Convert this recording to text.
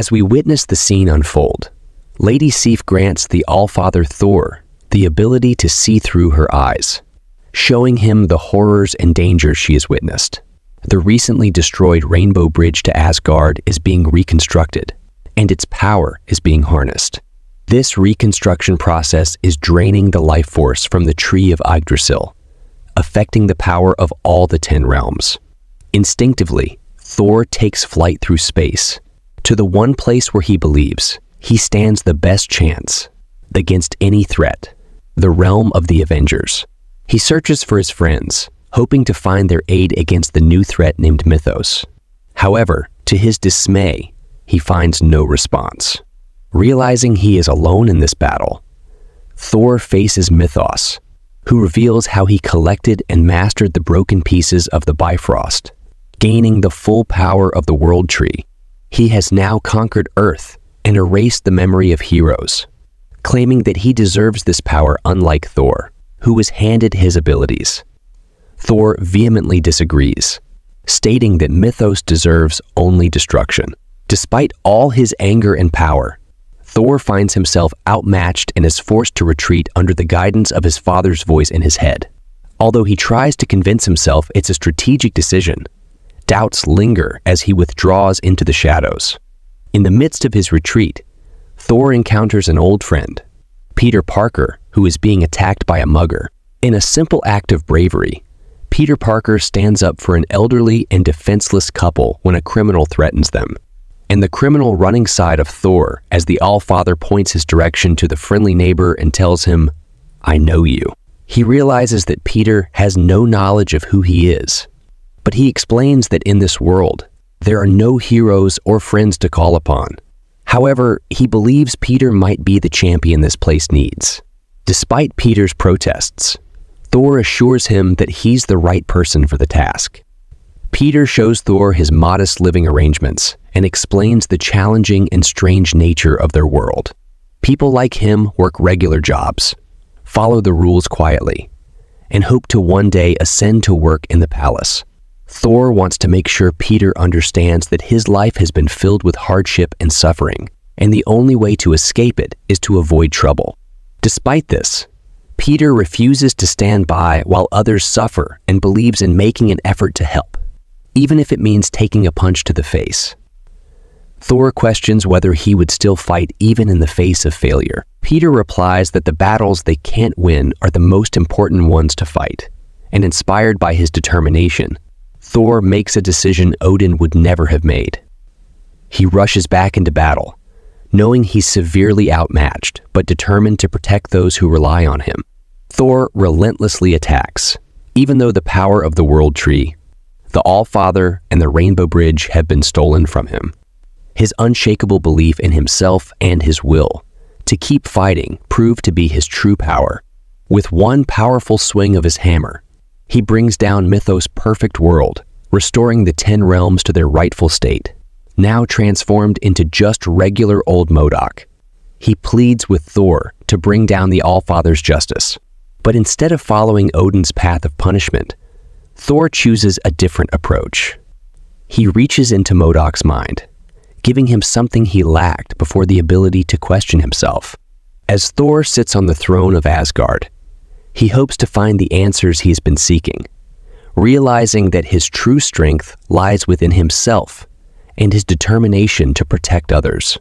As we witness the scene unfold, Lady Sif grants the Allfather Thor the ability to see through her eyes, showing him the horrors and dangers she has witnessed. The recently destroyed Rainbow Bridge to Asgard is being reconstructed, and its power is being harnessed. This reconstruction process is draining the life force from the tree of Yggdrasil, affecting the power of all the Ten Realms. Instinctively, Thor takes flight through space to the one place where he believes he stands the best chance against any threat, the realm of the Avengers. He searches for his friends, hoping to find their aid against the new threat named Mythos. However, to his dismay, he finds no response. Realizing he is alone in this battle, Thor faces Mythos, who reveals how he collected and mastered the broken pieces of the Bifrost, gaining the full power of the World Tree. He has now conquered Earth and erased the memory of heroes, claiming that he deserves this power unlike Thor, who was handed his abilities. Thor vehemently disagrees, stating that Mythos deserves only destruction. Despite all his anger and power, Thor finds himself outmatched and is forced to retreat under the guidance of his father's voice in his head. Although he tries to convince himself it's a strategic decision, doubts linger as he withdraws into the shadows. In the midst of his retreat, Thor encounters an old friend, Peter Parker, who is being attacked by a mugger. In a simple act of bravery, Peter Parker stands up for an elderly and defenseless couple when a criminal threatens them. And the criminal running side of Thor as the Allfather points his direction to the friendly neighbor and tells him, I know you. He realizes that Peter has no knowledge of who he is, but he explains that in this world, there are no heroes or friends to call upon. However, he believes Peter might be the champion this place needs. Despite Peter's protests, Thor assures him that he's the right person for the task. Peter shows Thor his modest living arrangements and explains the challenging and strange nature of their world. People like him work regular jobs, follow the rules quietly, and hope to one day ascend to work in the palace. Thor wants to make sure Peter understands that his life has been filled with hardship and suffering, and the only way to escape it is to avoid trouble. Despite this, Peter refuses to stand by while others suffer and believes in making an effort to help, even if it means taking a punch to the face. Thor questions whether he would still fight even in the face of failure. Peter replies that the battles they can't win are the most important ones to fight, and inspired by his determination, Thor makes a decision Odin would never have made. He rushes back into battle, knowing he's severely outmatched, but determined to protect those who rely on him. Thor relentlessly attacks, even though the power of the World Tree, the All-Father, and the Rainbow Bridge have been stolen from him. His unshakable belief in himself and his will to keep fighting proved to be his true power. With one powerful swing of his hammer, he brings down Mythos' perfect world, restoring the Ten Realms to their rightful state, now transformed into just regular old MODOK. He pleads with Thor to bring down the Allfather's justice. But instead of following Odin's path of punishment, Thor chooses a different approach. He reaches into MODOK's mind, giving him something he lacked before the ability to question himself. As Thor sits on the throne of Asgard, he hopes to find the answers he's been seeking, realizing that his true strength lies within himself and his determination to protect others.